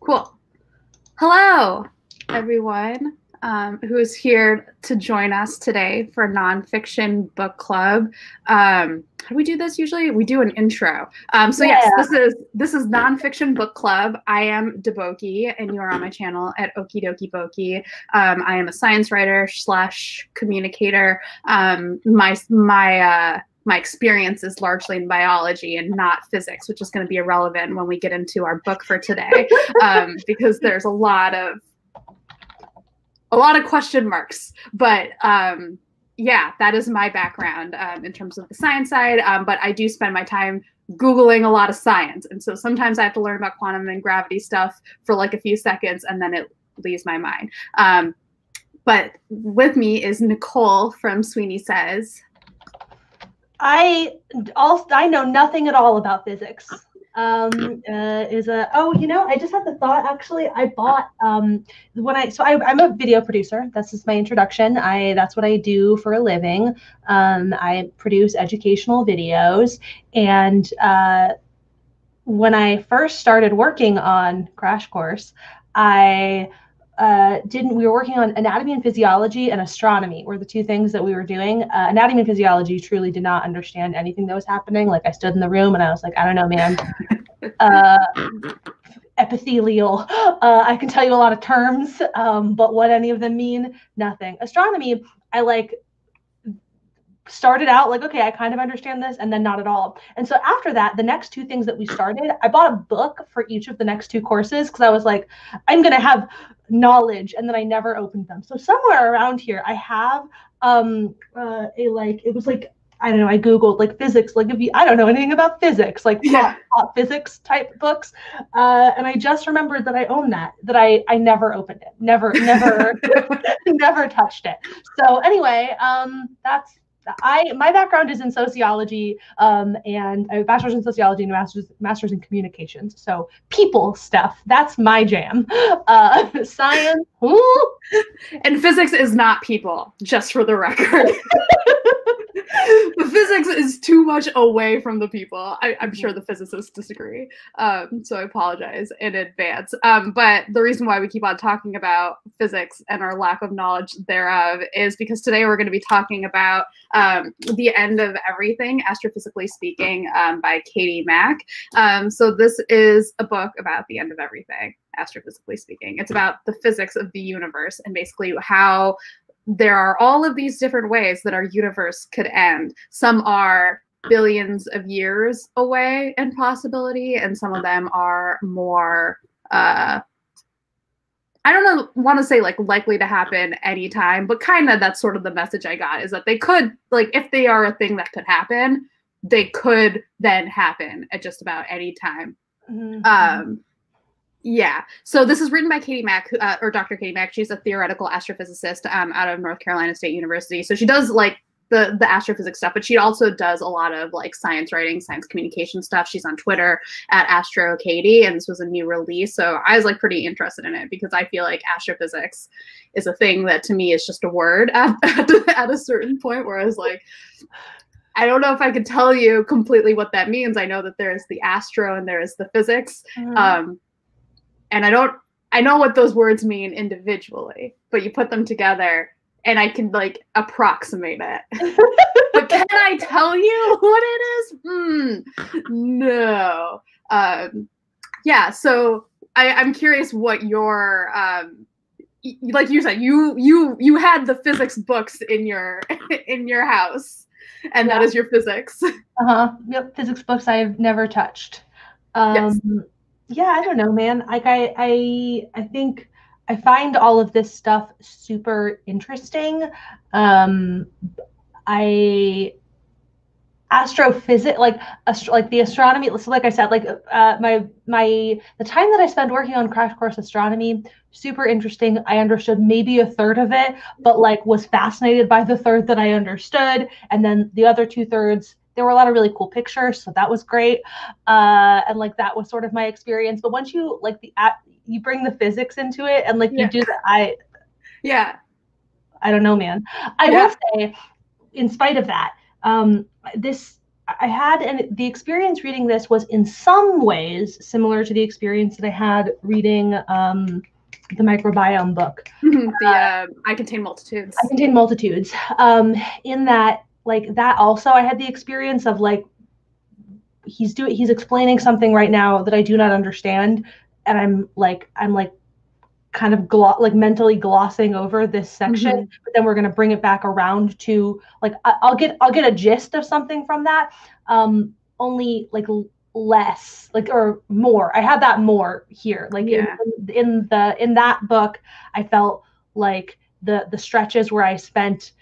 Cool. Hello, everyone um, who is here to join us today for nonfiction book club. Um, how do we do this usually? We do an intro. Um, so yeah. yes, this is this is nonfiction book club. I am Deboki, and you are on my channel at Okie Dokie Boki. Um, I am a science writer slash communicator. Um, my my uh, my experience is largely in biology and not physics, which is going to be irrelevant when we get into our book for today, um, because there's a lot of a lot of question marks. But um, yeah, that is my background um, in terms of the science side. Um, but I do spend my time googling a lot of science, and so sometimes I have to learn about quantum and gravity stuff for like a few seconds, and then it leaves my mind. Um, but with me is Nicole from Sweeney Says. I also I know nothing at all about physics. Um, uh, is a oh you know I just had the thought actually I bought um when I so I, I'm a video producer. That's just my introduction. I that's what I do for a living. Um, I produce educational videos. And uh, when I first started working on Crash Course I uh, didn't we were working on anatomy and physiology and astronomy were the two things that we were doing. Uh, anatomy and physiology truly did not understand anything that was happening. Like i stood in the room and i was like i don't know man. Uh, epithelial. Uh, i can tell you a lot of terms um, but what any of them mean? Nothing. Astronomy i like started out like, okay, I kind of understand this, and then not at all. And so after that, the next two things that we started, I bought a book for each of the next two courses because I was like, I'm going to have knowledge, and then I never opened them. So somewhere around here, I have um uh, a like, it was like, I don't know, I Googled like physics, like if you, I don't know anything about physics, like yeah. physics type books. Uh, and I just remembered that I own that, that I, I never opened it, never, never, never touched it. So anyway, um, that's, I my background is in sociology, um, and I have a bachelor's in sociology and a master's master's in communications. So people stuff, that's my jam. Uh, science, and physics is not people, just for the record. the physics is too much away from the people. I, am sure the physicists disagree. Um, so I apologize in advance. Um, but the reason why we keep on talking about physics and our lack of knowledge thereof is because today we're going to be talking about um, The End of Everything, Astrophysically Speaking, um, by Katie Mack. Um, so this is a book about the end of everything astrophysically speaking. It's about the physics of the universe and basically how there are all of these different ways that our universe could end. Some are billions of years away in possibility, and some of them are more. Uh, I don't know, want to say like likely to happen anytime, but kind of that's sort of the message I got is that they could, like, if they are a thing that could happen, they could then happen at just about any time. Mm-hmm. Um, yeah. So this is written by Katie Mack, uh, or Dr. Katie Mack. She's a theoretical astrophysicist um, out of North Carolina State University. So she does like the the astrophysics stuff, but she also does a lot of like science writing, science communication stuff. She's on Twitter at AstroKatie, and this was a new release. So I was like pretty interested in it because I feel like astrophysics is a thing that to me is just a word at, at a certain point where I was like. I don't know if I could tell you completely what that means. I know that there is the astro and there is the physics. Mm-hmm. Um, and I don't I know what those words mean individually, but you put them together and I can like approximate it. but can I tell you what it is? Hmm, no. Um, yeah, so I, I'm curious what your um, like you said, you you you had the physics books in your in your house, and yeah. that is your physics. Uh huh. Yep, physics books I've never touched. Um, yes yeah, I don't know, man. Like I I I think I find all of this stuff super interesting. Um I astrophysics like astro- like the astronomy so like i said like uh, my my the time that i spent working on crash course astronomy super interesting i understood maybe a third of it but like was fascinated by the third that i understood and then the other two thirds there were a lot of really cool pictures, so that was great. Uh, and like that was sort of my experience. But once you like the app, you bring the physics into it, and like yeah. you do that, I yeah, I don't know, man. I yeah. will say, in spite of that, um, this I had and the experience reading this was in some ways similar to the experience that I had reading um, the microbiome book. the uh, I contain multitudes. I contain multitudes. Um, in that, like that also, I had the experience of like he's doing he's explaining something right now that I do not understand, and I'm like I'm like kind of glo- like mentally glossing over this section mm-hmm. but then we're going to bring it back around to like I- will get i'll get a gist of something from that um only like less like or more i had that more here like yeah. in, in the in that book i felt like the the stretches where i spent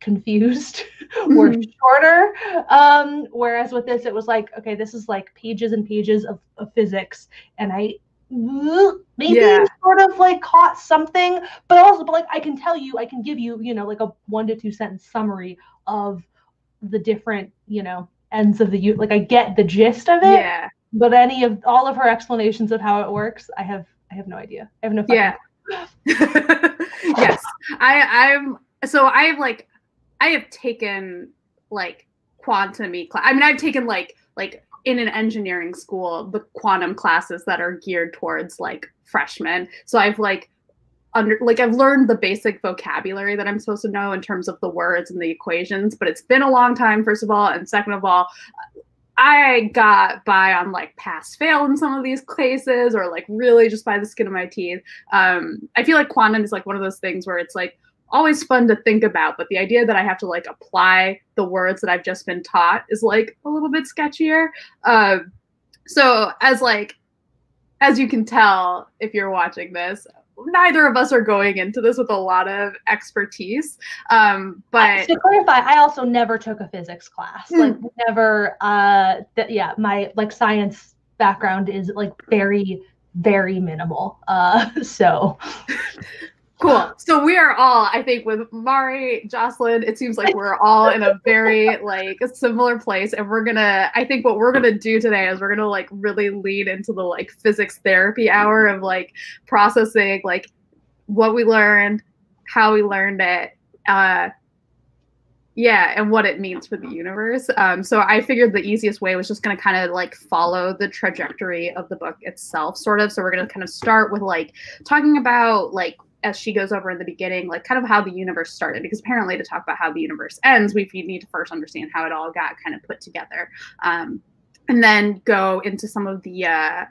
confused were mm-hmm. shorter um whereas with this it was like okay this is like pages and pages of, of physics and i maybe yeah. sort of like caught something, but also, but like I can tell you, I can give you, you know, like a one to two sentence summary of the different, you know, ends of the like I get the gist of it. Yeah. But any of all of her explanations of how it works, I have I have no idea. I have no. Yeah. yes, I I'm so I've like I have taken like quantum class. I mean, I've taken like like in an engineering school the quantum classes that are geared towards like freshmen so i've like under like i've learned the basic vocabulary that i'm supposed to know in terms of the words and the equations but it's been a long time first of all and second of all i got by on like pass fail in some of these cases or like really just by the skin of my teeth um, i feel like quantum is like one of those things where it's like always fun to think about but the idea that i have to like apply the words that i've just been taught is like a little bit sketchier. Uh, so as like as you can tell if you're watching this neither of us are going into this with a lot of expertise um, but to clarify i also never took a physics class. Mm. like never uh th- yeah my like science background is like very very minimal. Uh so Cool. So we are all, I think, with Mari, Jocelyn, it seems like we're all in a very like similar place. And we're gonna, I think what we're gonna do today is we're gonna like really lead into the like physics therapy hour of like processing like what we learned, how we learned it, uh yeah, and what it means for the universe. Um, so I figured the easiest way was just gonna kind of like follow the trajectory of the book itself, sort of. So we're gonna kind of start with like talking about like as she goes over in the beginning, like kind of how the universe started, because apparently to talk about how the universe ends, we need to first understand how it all got kind of put together, um, and then go into some of the uh,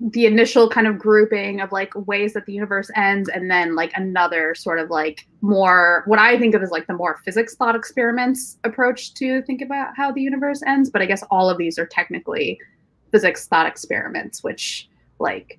the initial kind of grouping of like ways that the universe ends, and then like another sort of like more what I think of as like the more physics thought experiments approach to think about how the universe ends. But I guess all of these are technically physics thought experiments, which like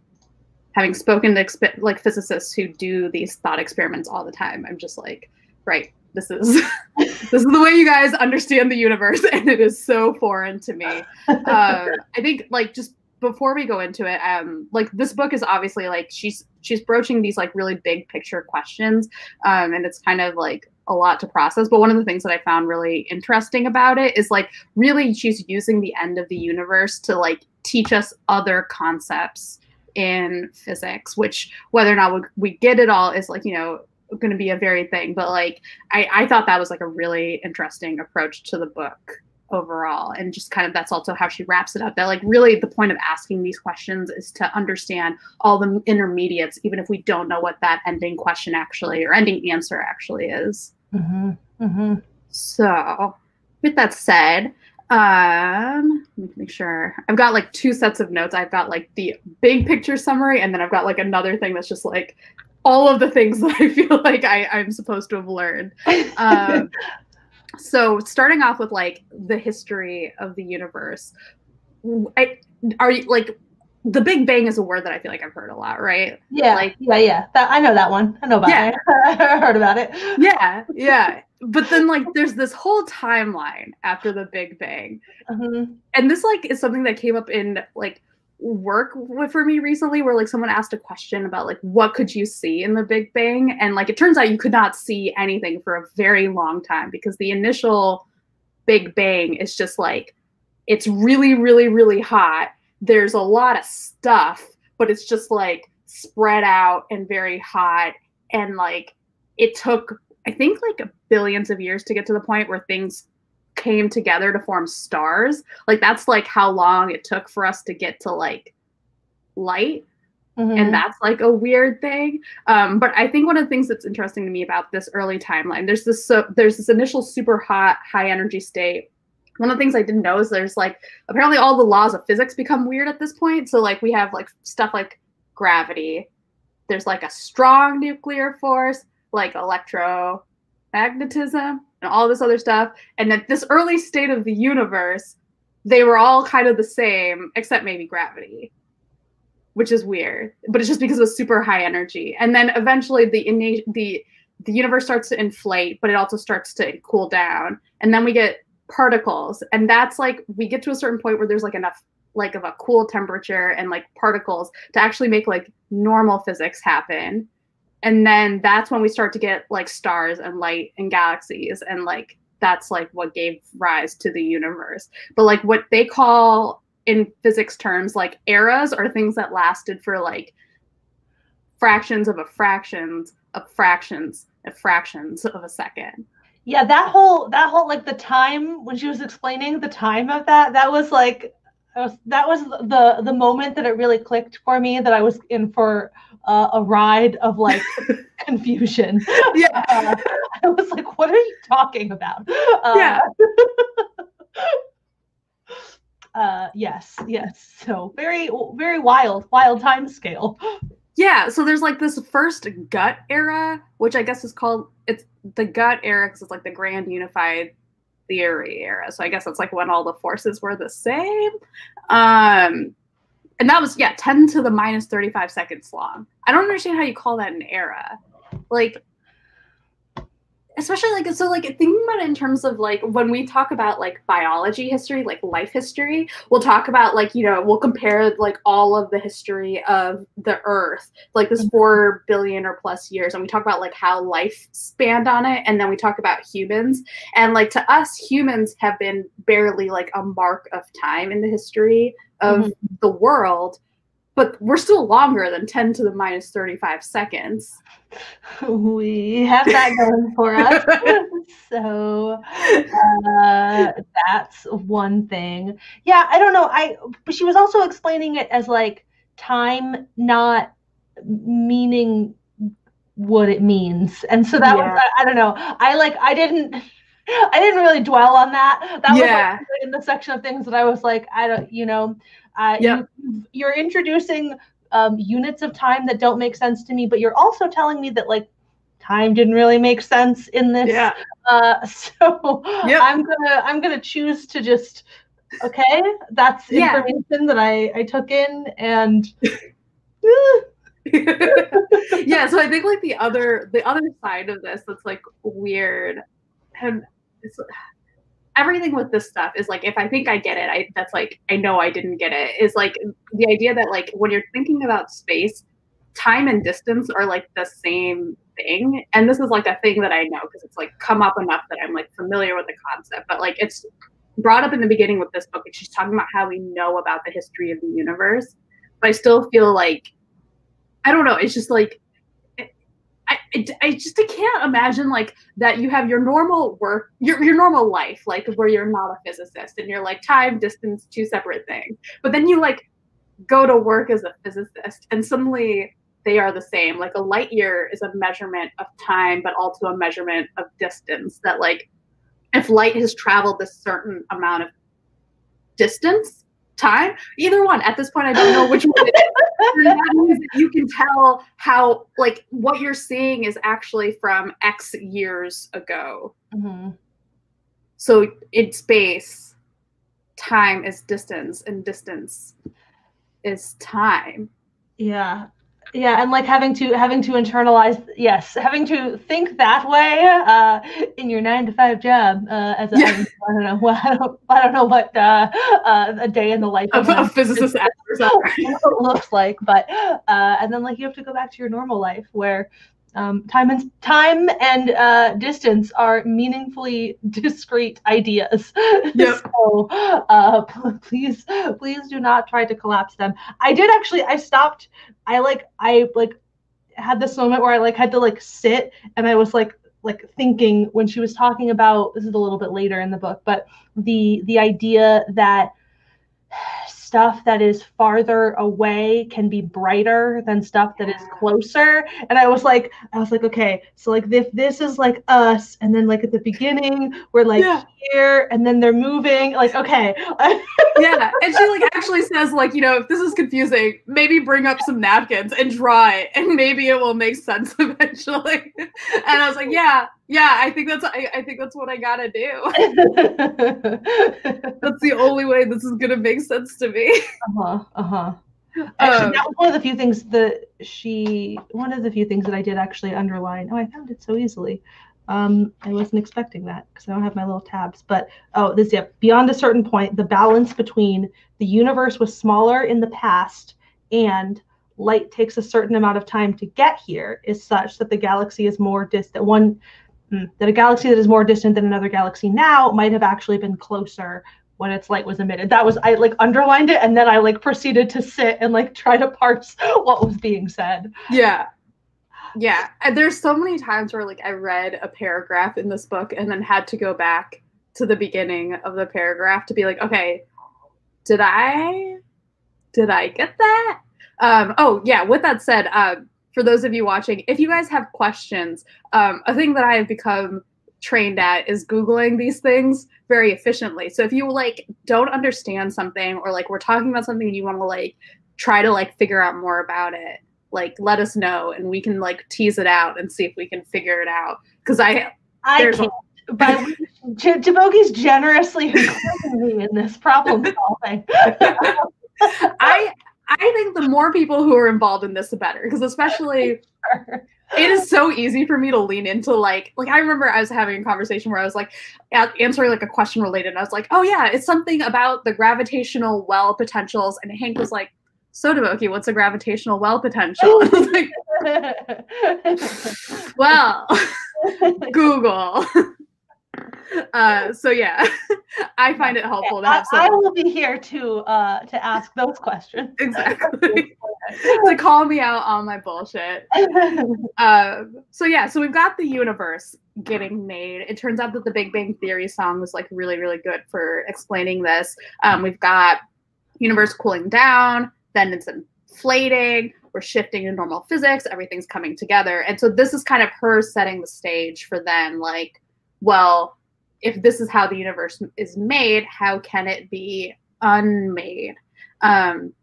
having spoken to exp- like physicists who do these thought experiments all the time, I'm just like, right, this is this is the way you guys understand the universe, and it is so foreign to me. Uh, I think like just before we go into it, um, like this book is obviously like she's she's broaching these like really big picture questions, um, and it's kind of like a lot to process. But one of the things that I found really interesting about it is like really she's using the end of the universe to like teach us other concepts in physics, which whether or not we, we get it all is like, you know, going to be a very thing. But like, I, I thought that was like a really interesting approach to the book overall. And just kind of that's also how she wraps it up. That like really the point of asking these questions is to understand all the intermediates, even if we don't know what that ending question actually or ending answer actually is. Mm-hmm. Mm-hmm. So, with that said, um, let me make sure. I've got like two sets of notes. I've got like the big picture summary, and then I've got like another thing that's just like all of the things that I feel like I, I'm supposed to have learned. Um, so starting off with like the history of the universe, I, are you like the Big Bang is a word that I feel like I've heard a lot, right? Yeah, like yeah, yeah. That, I know that one. I know about yeah. it. I heard about it. Yeah, yeah but then like there's this whole timeline after the big bang. Mm-hmm. and this like is something that came up in like work with, for me recently where like someone asked a question about like what could you see in the big bang? And like it turns out you could not see anything for a very long time because the initial big bang is just like it's really really really hot. There's a lot of stuff but it's just like spread out and very hot. And like it took I think like billions of years to get to the point where things came together to form stars. Like that's like how long it took for us to get to like light. Mhm. And that's like a weird thing. Um, but I think one of the things that's interesting to me about this early timeline, there's this so there's this initial super hot high energy state. One of the things I didn't know is there's like apparently all the laws of physics become weird at this point. So like we have like stuff like gravity. There's like a strong nuclear force, like electromagnetism and all this other stuff. And at this early state of the universe, they were all kind of the same, except maybe gravity, which is weird. But it's just because it was super high energy. And then eventually the innate the the universe starts to inflate, but it also starts to cool down. And then we get particles. And that's like we get to a certain point where there's like enough like of a cool temperature and like particles to actually make like normal physics happen. And then that's when we start to get like stars and light and galaxies and like that's like what gave rise to the universe. But like what they call in physics terms like eras are things that lasted for like fractions of a fractions of fractions of fractions of a second. Yeah, that whole that whole like the time when she was explaining the time of that, that was like that was the the moment that it really clicked for me that I was in for uh, a ride of like confusion. Yeah. Uh, I was like, "What are you talking about?" Uh, Yeah. uh, yes, yes. So very very wild, wild time scale. Yeah, so there's like this first gut era, which I guess is called it's the gut era because it's like the grand unified theory era. So I guess it's like when all the forces were the same. Um and that was yeah, 10 to the minus 35 seconds long. I don't understand how you call that an era. Like especially like so like thinking about it in terms of like when we talk about like biology history like life history we'll talk about like you know we'll compare like all of the history of the earth like this mm-hmm. four billion or plus years and we talk about like how life spanned on it and then we talk about humans and like to us humans have been barely like a mark of time in the history of Mhm. the world but we're still longer than 10 to the minus 35 seconds we have that going for us. so uh, that's one thing. Yeah, I don't know. I but she was also explaining it as like time not meaning what it means, and so that Yeah. was I, I don't know. I like I didn't. I didn't really dwell on that. That Yeah. was like in the section of things that I was like, I don't, you know, uh, Yep. you, you're introducing um, units of time that don't make sense to me, but you're also telling me that like time didn't really make sense in this. yeah Uh, so Yep. I'm gonna I'm gonna choose to just okay. That's Yeah. information that I I took in and. yeah, so I think like the other the other side of this that's like weird and it's everything with this stuff is like if I think I get it, I that's like I know I didn't get it. Is like the idea that like when you're thinking about space, time and distance are like the same thing. And this is like a thing that I know because it's like come up enough that I'm like familiar with the concept. But like it's brought up in the beginning with this book and she's talking about how we know about the history of the universe. But I still feel like I don't know. It's just like I, I just I can't imagine like that you have your normal work, your your normal life, like where you're not a physicist and you're like time, distance, two separate things. But then you like go to work as a physicist and suddenly they are the same. Like a light year is a measurement of time, but also a measurement of distance. That like if light has traveled a certain amount of distance, time, either one. At this point, I don't know which one it is that means that you can tell how like what you're seeing is actually from x years ago Mhm. so in space time is distance and distance is time Yeah. Yeah, and like having to having to internalize yes, having to think that way uh, in your nine to five job uh, as a, Yeah. I don't know what I don't, I don't know what uh, uh, a day in the life of of a physicist looks like, but uh, and then like you have to go back to your normal life where um, time and time and uh, distance are meaningfully discrete ideas. Yep. so uh, please, please do not try to collapse them. I did actually. I stopped. I like. I like had this moment where I like had to like sit and I was like like thinking when she was talking about this is a little bit later in the book, but the the idea that stuff that is farther away can be brighter than stuff that is closer and i was like i was like okay so like if this is like us and then like at the beginning we're like Yeah. here and then they're moving like okay yeah, and she like actually says like you know if this is confusing, maybe bring up some napkins and it, and maybe it will make sense eventually. and I was like, yeah, yeah, I think that's I, I think that's what I gotta do. That's the only way this is gonna make sense to me. uh-huh uh-huh Actually, Um, that was one of the few things that she, one of the few things that I did actually underline. Oh, I found it so easily. Um, I wasn't expecting that because I don't have my little tabs. But oh, this yeah. Beyond a certain point, the balance between the universe was smaller in the past and light takes a certain amount of time to get here is such that the galaxy is more distant. One hmm, that a galaxy that is more distant than another galaxy now might have actually been closer when its light was emitted. That was I like underlined it and then I like proceeded to sit and like try to parse what was being said. Yeah. Yeah. And there's so many times where like I read a paragraph in this book and then had to go back to the beginning of the paragraph to be like, okay, did I did I get that? Um, oh yeah, with that said, uh, for those of you watching, if you guys have questions, um, a thing that I have become trained at is googling these things very efficiently so if you like don't understand something or like we're talking about something and you want to like try to like figure out more about it like let us know and we can like tease it out and see if we can figure it out because i I can't. But J- Deboki's generously including me in this problem solving. i i think the more people who are involved in this the better because especially it is so easy for me to lean into like like i remember i was having a conversation where i was like answering like a question related and i was like oh yeah it's something about the gravitational well potentials and hank was like so Deboki, what's a gravitational well potential? I was like well google uh so yeah i find it helpful to I, have I will be here to uh to ask those questions. exactly to call me out on my bullshit Um, so yeah, so we've got the universe getting made. It turns out that the Big Bang Theory song was like really, really good for explaining this. Um, we've got universe cooling down, then it's inflating. We're shifting to normal physics. Everything's coming together, and so this is kind of her setting the stage for them. Like, well, if this is how the universe is made, how can it be unmade? Um,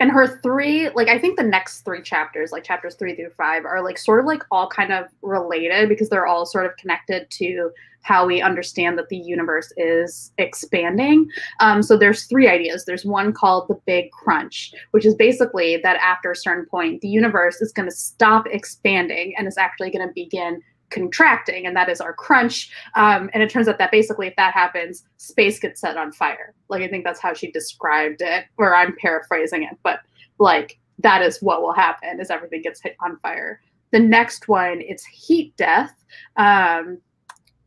and her three like i think the next three chapters like chapters three through five are like sort of like all kind of related because they're all sort of connected to how we understand that the universe is expanding um, so there's three ideas there's one called the big crunch which is basically that after a certain point the universe is going to stop expanding and is actually going to begin contracting and that is our crunch. Um, and it turns out that basically if that happens space gets set on fire. Like i think that's how she described it or i'm paraphrasing it but like that is what will happen is everything gets hit on fire. The next one it's heat death um,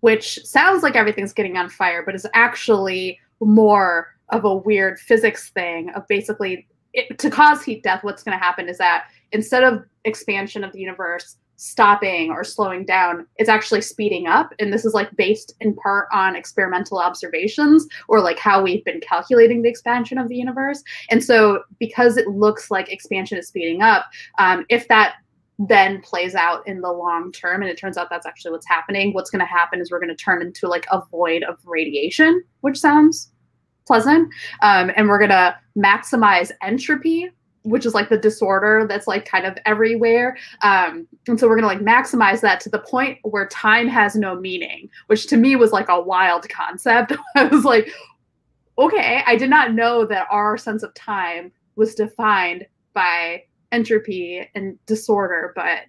which sounds like everything's getting on fire but is actually more of a weird physics thing of basically it, to cause heat death what's going to happen is that instead of expansion of the universe stopping or slowing down it's actually speeding up. And this is like based in part on experimental observations or like how we've been calculating the expansion of the universe. And so because it looks like expansion is speeding up um, if that then plays out in the long term and it turns out that's actually what's happening what's going to happen is we're going to turn into like a void of radiation which sounds pleasant. Um, and we're going to maximize entropy which is like the disorder that's like kind of everywhere. Um, and so we're gonna like maximize that to the point where time has no meaning, which to me was like a wild concept. I was like, okay, I did not know that our sense of time was defined by entropy and disorder, but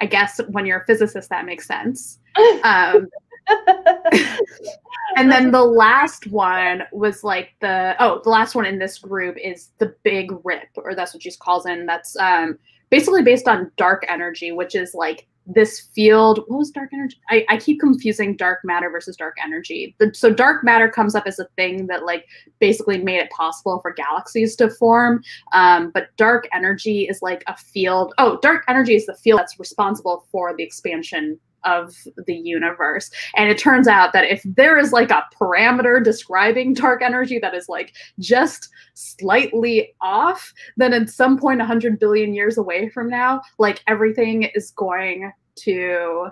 I guess when you're a physicist, that makes sense. Um, and then the last one was like the oh the last one in this group is the big rip or that's what she calls in that's um basically based on dark energy which is like this field. What was dark energy? I, I keep confusing dark matter versus dark energy. The, so dark matter comes up as a thing that like basically made it possible for galaxies to form. Um, but dark energy is like a field. Oh, dark energy is the field that's responsible for the expansion of the universe. And it turns out that if there is like a parameter describing dark energy that is like just slightly off, then at some point 100 billion years away from now, like everything is going to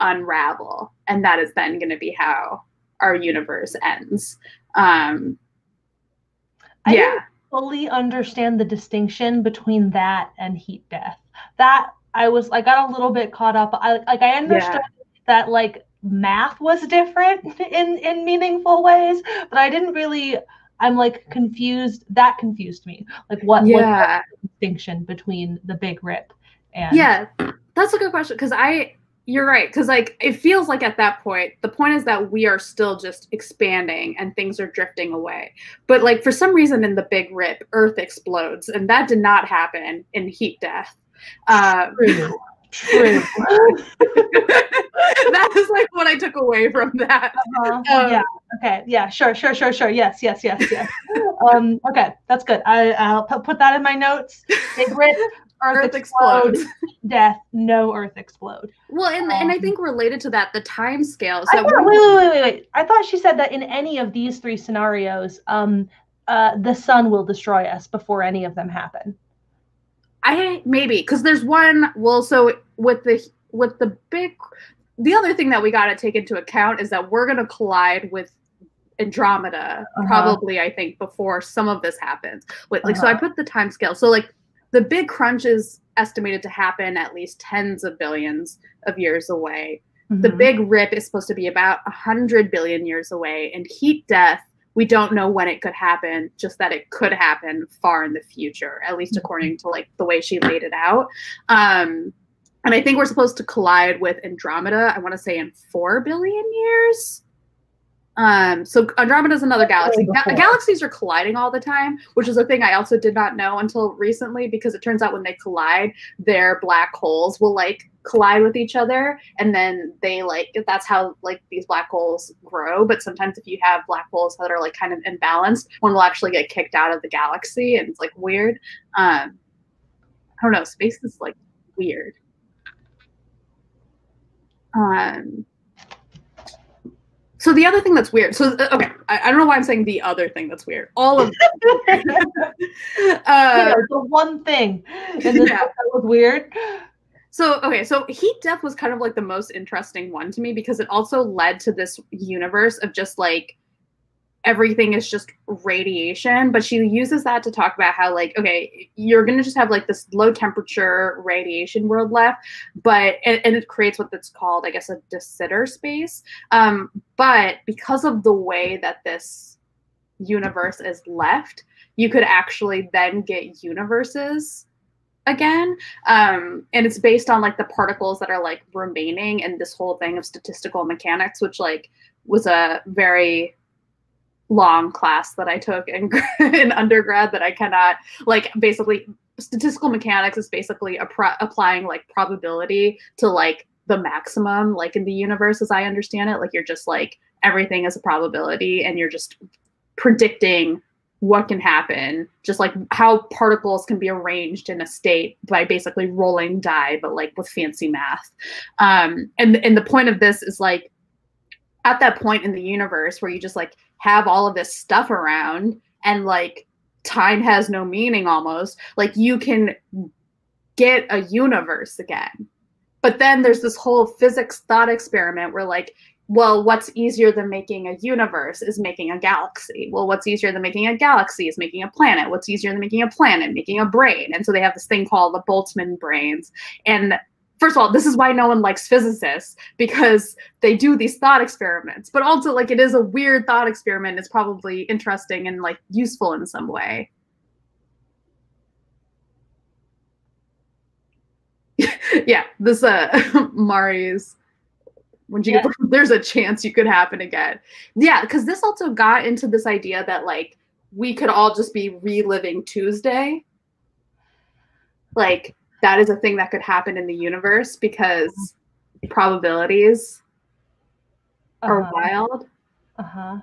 unravel. And that is then going to be how our universe ends. Um, I yeah. fully understand the distinction between that and heat death. That I was I got a little bit caught up. I like I understood that like math was different in in meaningful ways, but I didn't really I'm like confused. That confused me. Like what Yeah. distinction between the big rip and Yeah, that's a good question because I, you're right. Because like it feels like at that point, the point is that we are still just expanding and things are drifting away. But like for some reason in the Big Rip, Earth explodes, and that did not happen in heat death. Um, True. True. that is like what I took away from that. Uh-huh. Um, yeah. Okay. Yeah. Sure. Sure. Sure. Sure. Yes. Yes. Yes. Yes. um. Okay. That's good. I I'll put put that in my notes. Big rip. Earth, Earth explode. explodes. Death. No Earth explode. Well, and and I Um, think related to that, the time scale. I So thought, wait, wait, wait, wait, wait. I thought she said that in any of these three scenarios, um, uh, the sun will destroy us before any of them happen. I maybe because there's one. Well, so with the with the big, the other thing that we got to take into account is that we're going to collide with Andromeda Uh-huh. probably. I think before some of this happens. With like, so I Uh-huh. put the time scale. So like, the big crunch is estimated to happen at least tens of billions of years away. The Mhm. big rip is supposed to be about 100 billion years away and heat death we don't know when it could happen just that it could happen far in the future at least Mhm. according to like the way she laid it out um and i think we're supposed to collide with andromeda i want to say in 4 billion years um so andromeda is another galaxy. Ga- galaxies are colliding all the time which is a thing i also did not know until recently because it turns out when they collide their black holes will like collide with each other and then they like that's how like these black holes grow. But sometimes if you have black holes that are like kind of imbalanced one will actually get kicked out of the galaxy and it's like weird. Um i don't know space is like weird. Um so the other thing that's weird so uh, okay I, I don't know why i'm saying the other thing that's weird all of uh, know, the one thing Yeah. that was weird. So okay, so heat death was kind of like the most interesting one to me because it also led to this universe of just like everything is just radiation, but she uses that to talk about how like okay, you're to just have like this low temperature radiation world left, but and, and it creates what that's called I guess a de Sitter space. Um but because of the way that this universe is left, you could actually then get universes again um, and it's based on like the particles that are like remaining and this whole thing of statistical mechanics which like was a very long class that i took in, in undergrad that i cannot like basically statistical mechanics is basically appro- applying like probability to like the maximum like in the universe as i understand it. Like you're just like everything is a probability and you're just predicting what can happen just like how particles can be arranged in a state by basically rolling die but like with fancy math. Um and and the point of this is like at that point in the universe where you just like have all of this stuff around and like time has no meaning almost like you can get a universe again but then there's this whole physics thought experiment where like well, what's easier than making a universe is making a galaxy. Well, what's easier than making a galaxy is making a planet. What's easier than making a planet? Making a brain. And so they have this thing called the Boltzmann brains. And first of all, this is why no one likes physicists because they do these thought experiments. But also, like, it is a weird thought experiment. It's probably interesting and like useful in some way. yeah, this uh Mari's when you Yeah. get there's a chance you could happen again. Yeah, because this also got into this idea that like we could all just be reliving Tuesday. Like that is a thing that could happen in the universe because probabilities are Uh-huh. wild. Uh-huh.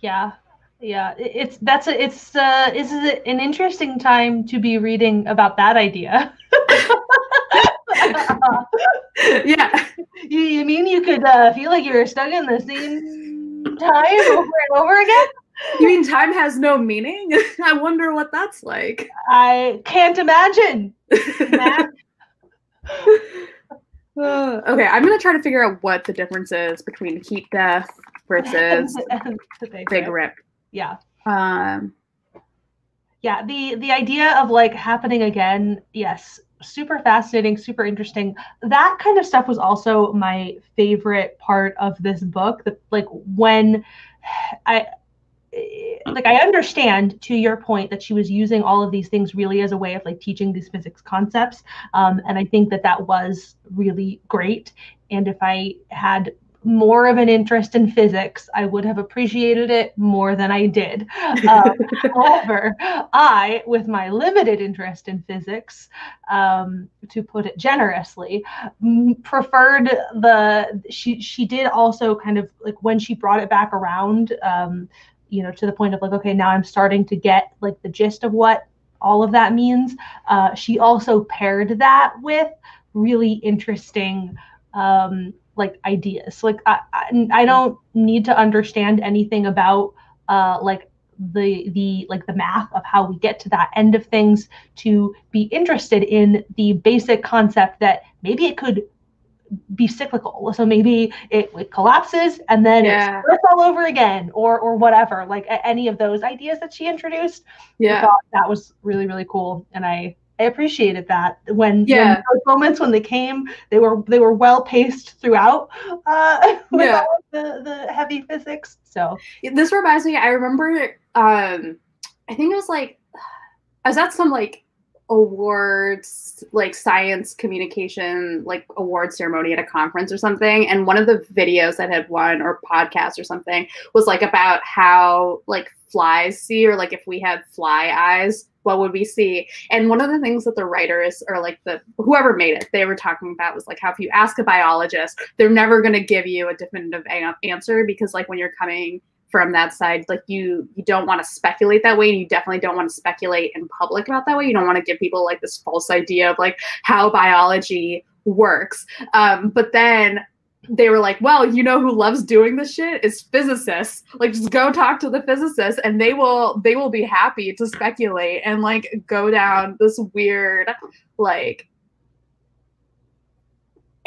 Yeah. Yeah. It's that's a it's uh is it an interesting time to be reading about that idea. yeah. you, you mean you could uh, feel like you're stuck in the same time over and over again? You mean time has no meaning? I wonder what that's like. I can't imagine. Uh, okay, I'm gonna try to figure out what the difference is between heat death versus The big big rip. rip. Yeah. Um, yeah the the idea of like happening again yes super fascinating super interesting that kind of stuff was also my favorite part of this book that like when i like i understand to your point that she was using all of these things really as a way of like teaching these physics concepts um, and i think that that was really great and if i had more of an interest in physics i would have appreciated it more than i did um, However, I, with my limited interest in physics, um, to put it generously, preferred the. She she did also kind of like when she brought it back around, um, you know, to the point of like, okay, now I'm starting to get like the gist of what all of that means. Uh, she also paired that with really interesting. Um, like ideas like I, I i don't need to understand anything about uh like the the like the math of how we get to that end of things to be interested in the basic concept that maybe it could be cyclical so maybe it, it collapses and then Yeah. it starts all over again or or whatever like any of those ideas that she introduced yeah. that was really really cool and i i appreciated that when, Yeah. when those moments when they came they were they were well paced throughout uh with Yeah. all of the the heavy physics so This reminds me, I remember um I think it was like I was at some like awards like science communication like award ceremony at a conference or something. And one of the videos that had won or podcast or something was like about how like flies see or like if we had fly eyes what would we see? And one of the things that the writers or like the whoever made it they were talking about was like how if you ask a biologist they're never going to give you a definitive answer because like when you're coming from that side like you you don't want to speculate that way and you definitely don't want to speculate in public about that way. You don't want to give people like this false idea of like how biology works. Um, but then they were like well you know who loves doing this shit? Is physicists. Like just go talk to the physicists and they will they will be happy to speculate and like go down this weird like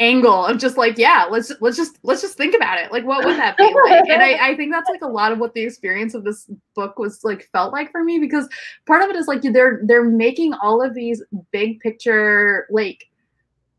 angle of just like yeah let's let's just let's just think about it. Like what would that be like? And I, I think that's like a lot of what the experience of this book was like felt like for me because part of it is like they're they're making all of these big picture like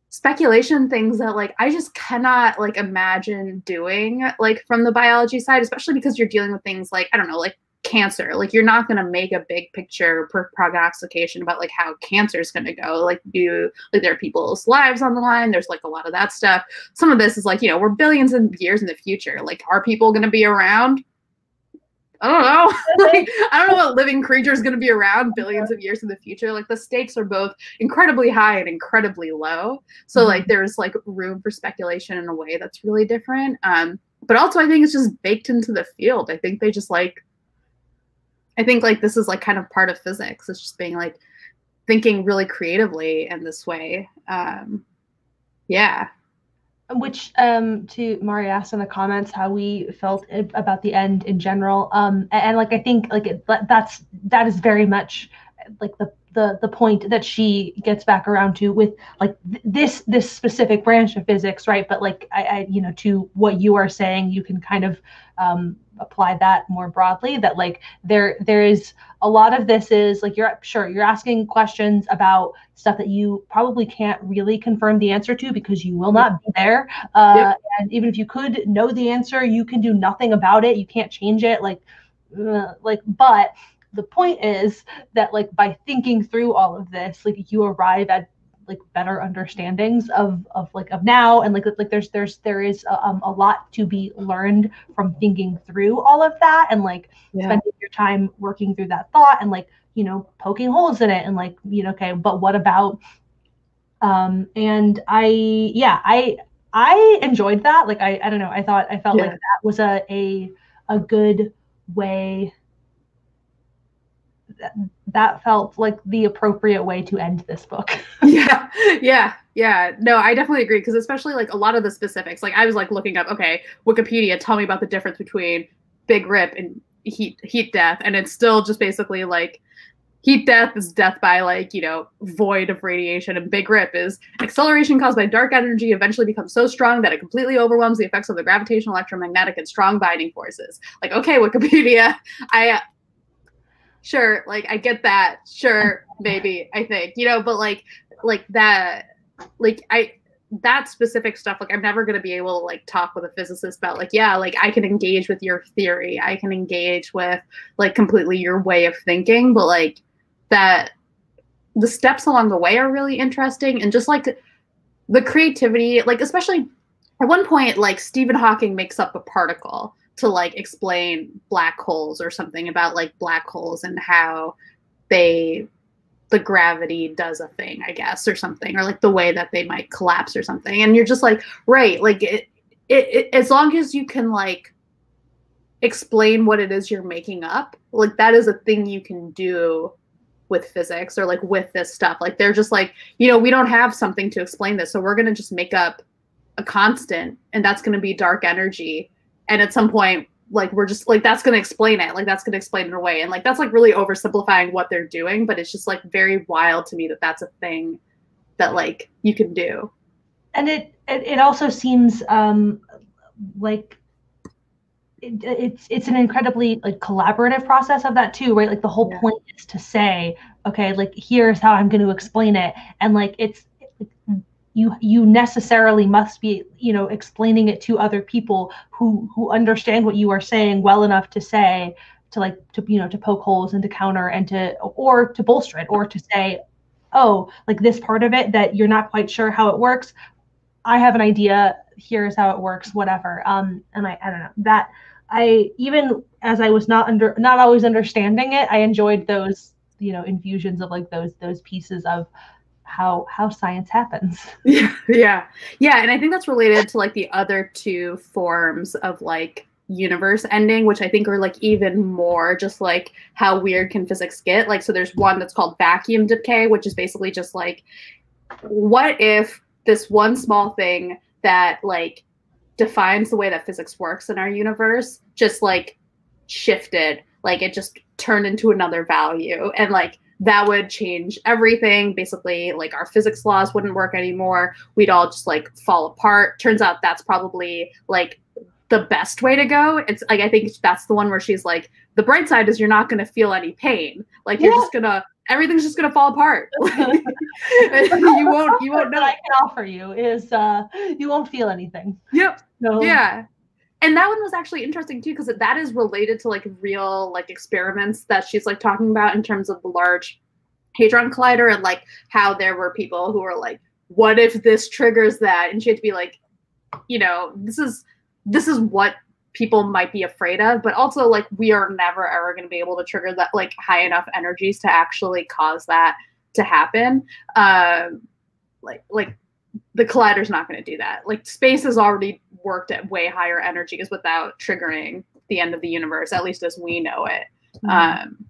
speculation things that like I just cannot like imagine doing like from the biology side especially because you're dealing with things like I don't know like cancer like you're not going to make a big picture pro- prognostication about like how cancer is going to go like you like there are people's lives on the line there's like a lot of that stuff some of this is like you know we're billions of years in the future like are people going to be around I don't know. like, I don't know what living creature is going to be around billions of years in the future. Like the stakes are both incredibly high and incredibly low. So like there's like room for speculation in a way that's really different. Um, but also I think it's just baked into the field. I think they just like I think like this is like kind of part of physics. It's just being like thinking really creatively in this way. Um, yeah. which um to Mari asked in the comments how we felt about the end in general um and, and, like i think like it, that's that is very much like the the the point that she gets back around to with like th- this this specific branch of physics right but like I, I you know to what you are saying you can kind of um apply that more broadly that like there there is a lot of this is like you're sure you're asking questions about stuff that you probably can't really confirm the answer to because you will not be there uh, Yep. and even if you could know the answer you can do nothing about it you can't change it like uh, like but the point is that like by thinking through all of this like you arrive at like better understandings of of like of now and like like there's there's there is a, um, a lot to be learned from thinking through all of that and like Yeah. spending your time working through that thought and like you know poking holes in it and like you know okay but what about Um, and I, yeah, I, I enjoyed that. Like, I, I don't know. I thought, I felt Yeah. like that was a, a, a good way. That, felt like the appropriate way to end this book. yeah yeah yeah no i definitely agree because especially like a lot of the specifics like i was like looking up okay wikipedia tell me about the difference between big rip and heat heat death and it's still just basically like heat death is death by like you know void of radiation and big rip is acceleration caused by dark energy eventually becomes so strong that it completely overwhelms the effects of the gravitational electromagnetic and strong binding forces like okay wikipedia i sure like i get that. Sure maybe i think you know but like like that like i that specific stuff like i'm never going to be able to like talk with a physicist about like yeah like i can engage with your theory. I can engage with like completely your way of thinking but like that the steps along the way are really interesting and just like the creativity like especially at one point like stephen hawking makes up a particle to like explain black holes or something about like black holes and how they the gravity does a thing i guess or something or like the way that they might collapse or something. And you're just like right like it, it, it as long as you can like explain what it is you're making up like that is a thing you can do with physics or like with this stuff. Like they're just like you know we don't have something to explain this so we're going to just make up a constant and that's going to be dark energy and at some point like we're just like that's going to explain it like that's going to explain it away and like that's like really oversimplifying what they're doing but it's just like very wild to me that that's a thing that like you can do and it it, also seems um like it, it's it's an incredibly like collaborative process of that too right like the whole Yeah. point is to say okay like here's how i'm going to explain it and like it's you you necessarily must be you know explaining it to other people who who understand what you are saying well enough to say to like to you know to poke holes and to counter and to or to bolster it or to say oh like this part of it that you're not quite sure how it works. I have an idea. Here's how it works whatever. Um and i i don't know. That i even as i was not under not always understanding it i enjoyed those you know infusions of like those those pieces of how how science happens. Yeah. Yeah yeah and i think that's related to like the other two forms of like universe ending which i think are like even more just like how weird can physics get. Like so there's one that's called vacuum decay which is basically just like what if this one small thing that like defines the way that physics works in our universe just like shifted like it just turned into another value. And like that would change everything. Basically like our physics laws wouldn't work anymore. We'd all just like fall apart. Turns out that's probably like the best way to go. It's like i think that's the one where she's like the bright side is you're not going to feel any pain. Like you're just gonna everything's just gonna fall apart. You won't you won't what know. i can offer you is uh you won't feel anything. Yep. So yeah and that one was actually interesting too because that is related to like real like experiments that she's like talking about in terms of the large hadron collider and like how there were people who were like what if this triggers that? And she had to be like you know this is this is what people might be afraid of. But also like we are never ever going to be able to trigger that like high enough energies to actually cause that to happen. Um like like the collider's not going to do that. Like space is already worked at way higher energies without triggering the end of the universe, at least as we know it. Mm-hmm. Um,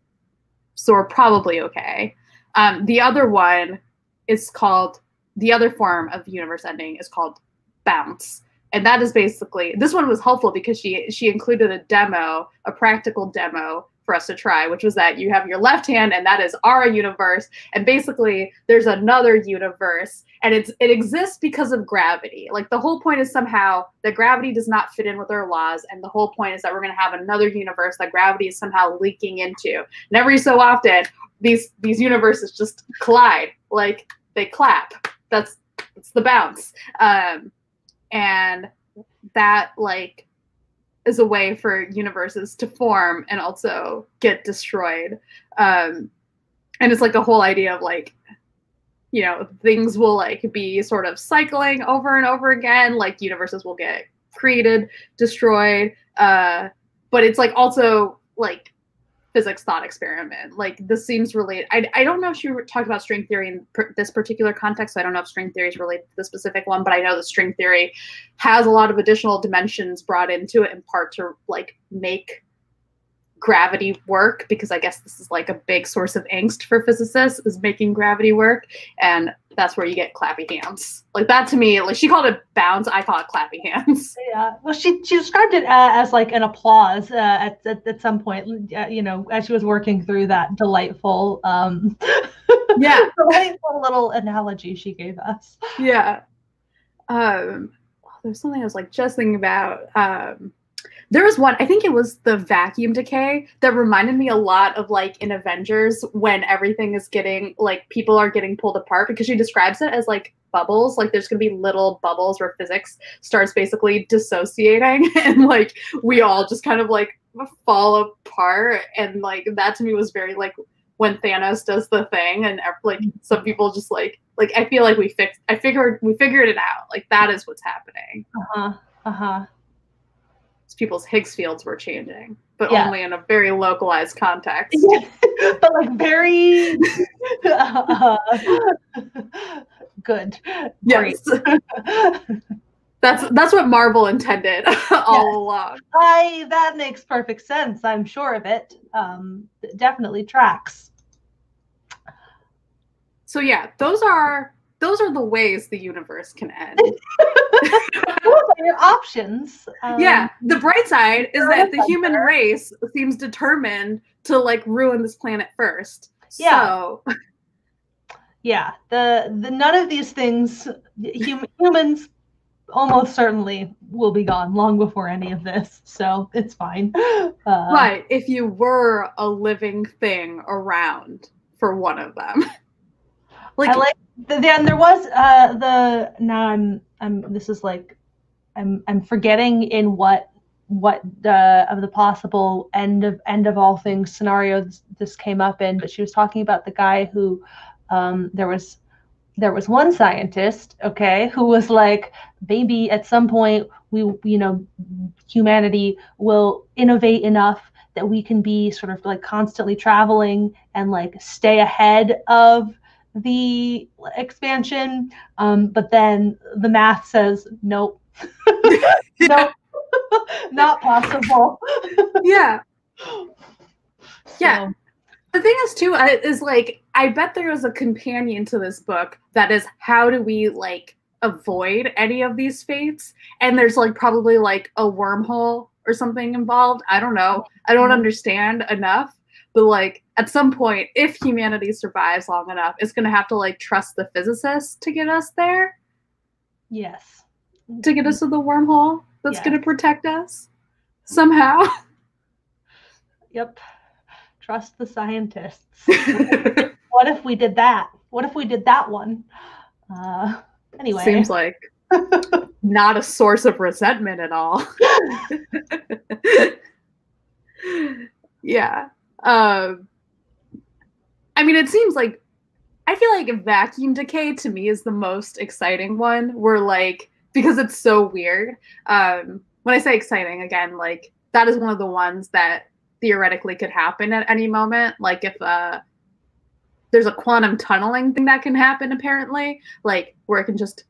so we're probably okay. Um, the other one is called the other form of universe ending is called bounce, and that is basically this one was helpful because she she included a demo, a practical demo for us to try, which was that you have your left hand and that is our universe, and basically there's another universe and it's it exists because of gravity. Like the whole point is somehow that gravity does not fit in with our laws, and the whole point is that we're going to have another universe that gravity is somehow leaking into. And every so often, these these universes just collide, like they clap. That's it's the bounce, um, and that like is a way for universes to form and also get destroyed. Um, and it's like a whole idea of like you know things will like be sort of cycling over and over again like universes will get created destroyed uh but it's like also like physics thought experiment. Like this seems related. I, I don't know if she talked about string theory in this particular context. So I don't know if string theory is related to the specific one, but I know the string theory has a lot of additional dimensions brought into it in part to like make gravity work because I guess this is like a big source of angst for physicists is making gravity work. And that's where you get clappy hands. Like that to me, like she called it bounce, I call it clappy hands. Yeah, well, she she described it uh, as like an applause uh, at, at at some point. Uh, you know, as she was working through that delightful, um, yeah, delightful little analogy she gave us. Yeah. Um, there's something I was like just thinking about. Um, there was one, I think it was the vacuum decay that reminded me a lot of like in Avengers when everything is getting like people are getting pulled apart because she describes it as like bubbles. Like there's gonna be little bubbles where physics starts basically dissociating and like we all just kind of like fall apart. And like that to me was very like when Thanos does the thing and like some people just like like I feel like we fixed I figured we figured it out. Like that is what's happening. Uh-huh. Uh-huh people's Higgs fields were changing, but yeah. only in a very localized context. but like very uh, good. Yes. that's that's what Marvel intended all yes. along. I that makes perfect sense. I'm sure of it. Um, it definitely tracks. So yeah, those are those are the ways the universe can end. those are your options. Um, yeah, the bright side is that the human race seems determined to like ruin this planet first. Yeah. So. Yeah, the the none of these things hum, humans almost certainly will be gone long before any of this, so it's fine. Uh, but if you were a living thing around for one of them, like, I like then there was uh the now I'm I'm this is like I'm I'm forgetting in what what the of the possible end of end of all things scenarios this came up in, but she was talking about the guy who um there was there was one scientist, okay, who was like, maybe at some point we, you know, humanity will innovate enough that we can be sort of like constantly traveling and like stay ahead of the expansion, um, but then the math says nope, nope, not possible. yeah, yeah. The thing is too is like I bet there is a companion to this book that is how do we like avoid any of these fates, and there's like probably like a wormhole or something involved. I don't know. I don't mm-hmm. understand enough but like at some point if humanity survives long enough it's going to have to like trust the physicists to get us there. Yes. To get us to the wormhole that's yes. going to protect us. Somehow. Yep. Trust the scientists. What if we did that? What if we did that one? Uh anyway. Seems like not a source of resentment at all. Yeah um, I mean, it seems like I feel like vacuum decay to me is the most exciting one. Where like because it's so weird. Um, when I say exciting, again, like that is one of the ones that theoretically could happen at any moment. Like if uh, there's a quantum tunneling thing that can happen, apparently, like where it can just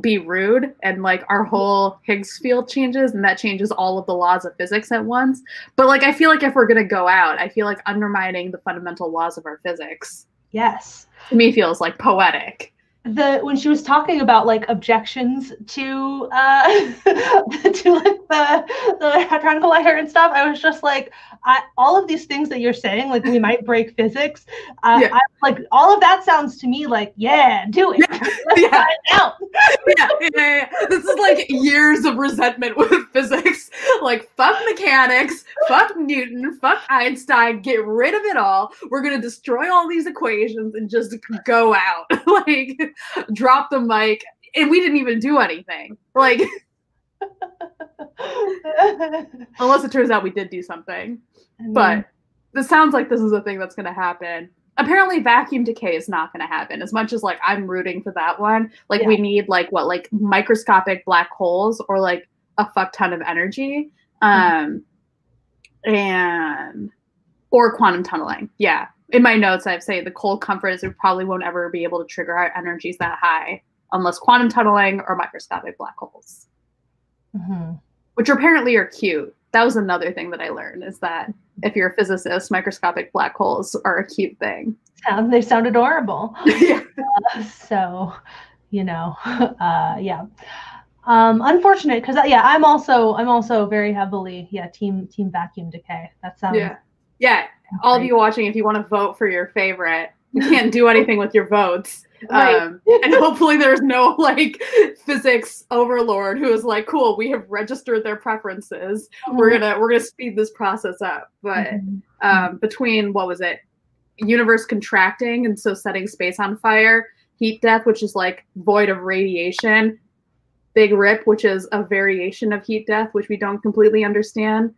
be rude and like our whole Higgs field changes and that changes all of the laws of physics at once. But like I feel like if we're gonna go out, I feel like undermining the fundamental laws of our physics. Yes. To me feels like poetic the when she was talking about like objections to uh to like the the hadron collider and stuff i was just like I, all of these things that you're saying like we might break physics uh, yeah. I, like all of that sounds to me like yeah do it yeah. yeah. yeah. yeah, yeah, this is like years of resentment with physics like fuck mechanics fuck newton fuck einstein get rid of it all we're gonna destroy all these equations and just go out like drop the mic, and we didn't even do anything. Like, unless it turns out we did do something. But this sounds like this is a thing that's going to happen. Apparently, vacuum decay is not going to happen. As much as like I'm rooting for that one, like yeah. we need like what like microscopic black holes or like a fuck ton of energy. Mm-hmm. Um, and or quantum tunneling. Yeah. In my notes, I've say the cold comfort is we probably won't ever be able to trigger our energies that high unless quantum tunneling or microscopic black holes, Mhm. which apparently are cute. That was another thing that I learned is that if you're a physicist, microscopic black holes are a cute thing. They sound adorable. yeah. so you know uh yeah um unfortunate because yeah i'm also i'm also very heavily yeah team team vacuum decay that sounds Yeah. Yeah. All of you watching, if you want to vote for your favorite, you can't do anything with your votes. Right. Um, and hopefully there's no like physics overlord who is like, cool, we have registered their preferences. We're gonna we're gonna speed this process up. But Mhm. um, between what was it? Universe contracting and so setting space on fire, heat death, which is like void of radiation, big rip, which is a variation of heat death, which we don't completely understand,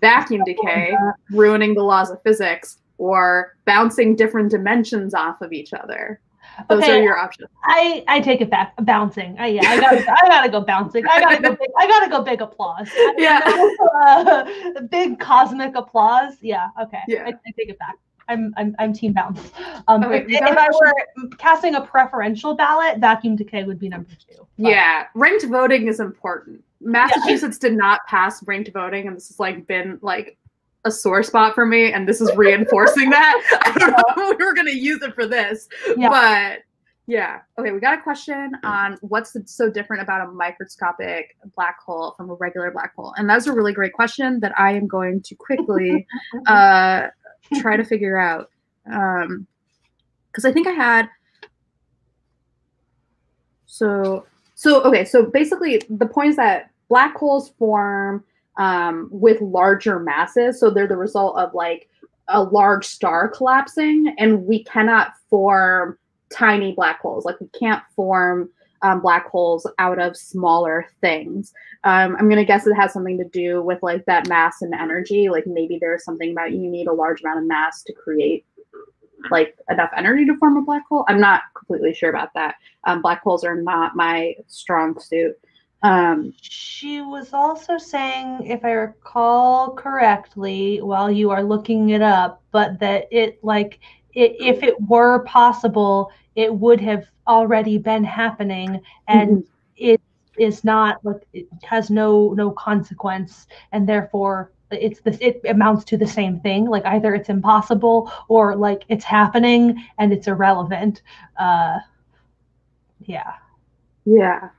vacuum decay, ruining the laws of physics, or bouncing different dimensions off of each other. Those Okay. are your options. I I take it back. Bouncing. I, yeah, I gotta I gotta go bouncing. I gotta go. Big, I gotta go. Big applause. Yeah. Uh, big cosmic applause. Yeah. Okay. Yeah. I, I take it back. I'm I'm I'm team bounce. Um, Okay, if, if I were casting a preferential ballot, vacuum decay would be number two. But- Yeah, ranked voting is important. Massachusetts did not pass ranked voting, and this has like been like a sore spot for me, and this is reinforcing that. I don't know if we were gonna use it for this, Yeah. but yeah. Okay, we got a question on what's so different about a microscopic black hole from a regular black hole, and that's a really great question that I am going to quickly uh, try to figure out. Um, because I think I had. So so okay, so basically the point is that black holes form um, with larger masses, so they're the result of like a large star collapsing, and we cannot form tiny black holes. Like we can't form um, black holes out of smaller things. Um, I'm gonna guess it has something to do with like that mass and energy. Like maybe there's something about you need a large amount of mass to create like enough energy to form a black hole. I'm not completely sure about that. Um, black holes are not my strong suit. Um, She was also saying, if I recall correctly, while you are looking it up, but that it like it, if it were possible, it would have already been happening, and it is not like it has no no consequence, and therefore it's this it amounts to the same thing. Like either it's impossible or like it's happening and it's irrelevant. Uh, yeah. yeah.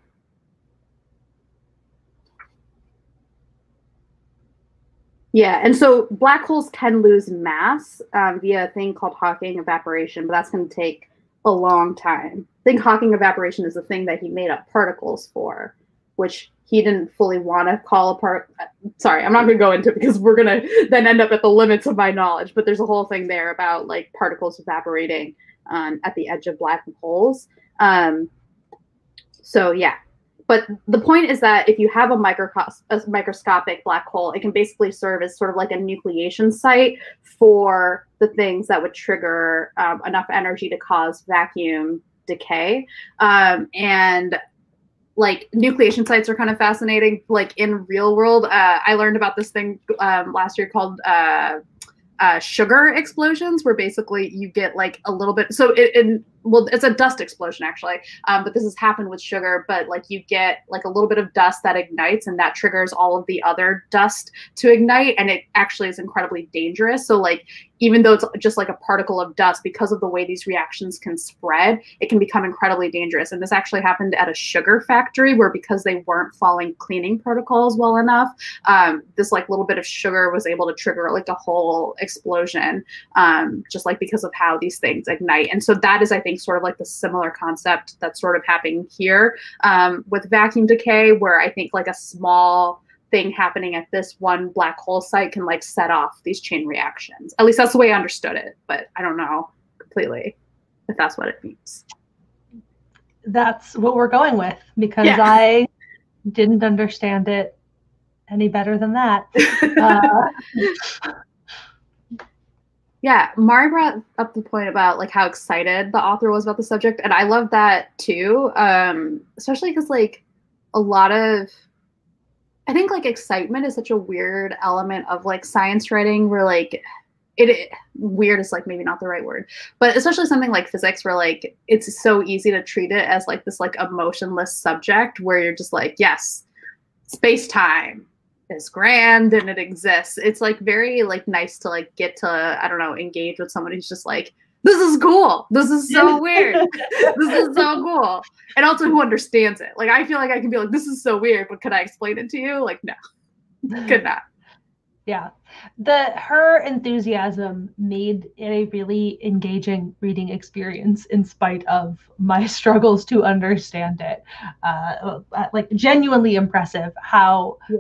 Yeah, and so black holes can lose mass um, via a thing called Hawking evaporation, but that's going to take a long time. I think Hawking evaporation is the thing that he made up particles for, which he didn't fully want to call a part. Sorry, I'm not going to go into it because we're going to then end up at the limits of my knowledge. But there's a whole thing there about like particles evaporating um, at the edge of black holes. Um, so yeah, but the point is that if you have a, microcos- a microscopic black hole, it can basically serve as sort of like a nucleation site for the things that would trigger um, enough energy to cause vacuum decay. Um, and like nucleation sites are kind of fascinating. Like in real world, uh, I learned about this thing um, last year called uh, uh, sugar explosions, where basically you get like a little bit. So it, it well, it's a dust explosion actually, um, but this has happened with sugar. But like you get like a little bit of dust that ignites, and that triggers all of the other dust to ignite, and it actually is incredibly dangerous. So like even though it's just like a particle of dust, because of the way these reactions can spread, it can become incredibly dangerous. And this actually happened at a sugar factory where because they weren't following cleaning protocols well enough, um, this like little bit of sugar was able to trigger like a whole explosion, um, just like because of how these things ignite. And so that is, I think, sort of like the similar concept that's sort of happening here um, with vacuum decay, where I think like a small thing happening at this one black hole site can like set off these chain reactions. At least that's the way I understood it, but I don't know completely if that's what it means. that's what we're going with because Yeah. I didn't understand it any better than that. Uh, yeah, Mari brought up the point about like how excited the author was about the subject, and I love that too. Um, especially because like a lot of I think like excitement is such a weird element of like science writing where like it, it weird is like maybe not the right word but especially something like physics where like it's so easy to treat it as like this like emotionless subject where you're just like yes space time is grand and it exists. It's like very like nice to like get to i don't know engage with someone who's just like this is cool. This is so weird. This is so cool. And also who understands it. Like i feel like i can be like this is so weird but could i explain it to you? Like no. Could not. Yeah. The her enthusiasm made it a really engaging reading experience in spite of my struggles to understand it. Uh, like genuinely impressive how yeah.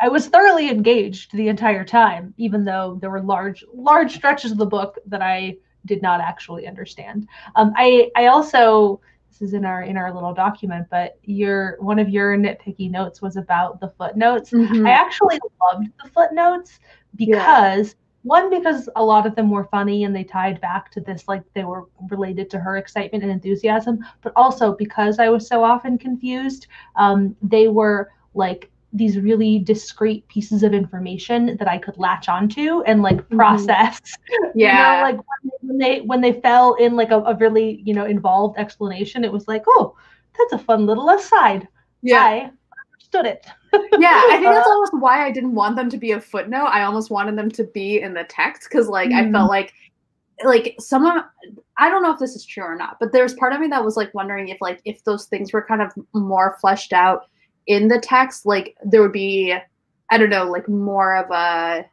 I was thoroughly engaged the entire time even though there were large large stretches of the book that i did not actually understand um, i i also this is in our in our little document but your one of your nitpicky notes was about the footnotes mm-hmm. i actually loved the footnotes because yeah. one because a lot of them were funny and they tied back to this like they were related to her excitement and enthusiasm but also because i was so often confused um, they were like these really discrete pieces of information that I could latch onto and like mm-hmm. process. Mm-hmm. Yeah. You know, like when they when they fell in like a, a, really, you know, involved explanation, it was like, oh, that's a fun little aside. Yeah. I understood it. yeah, I think that's almost why I didn't want them to be a footnote. I almost wanted them to be in the text because like mm-hmm. I felt like like some of I don't know if this is true or not, but there's part of me that was like wondering if like if those things were kind of more fleshed out in the text, like there would be, I don't know, like more of a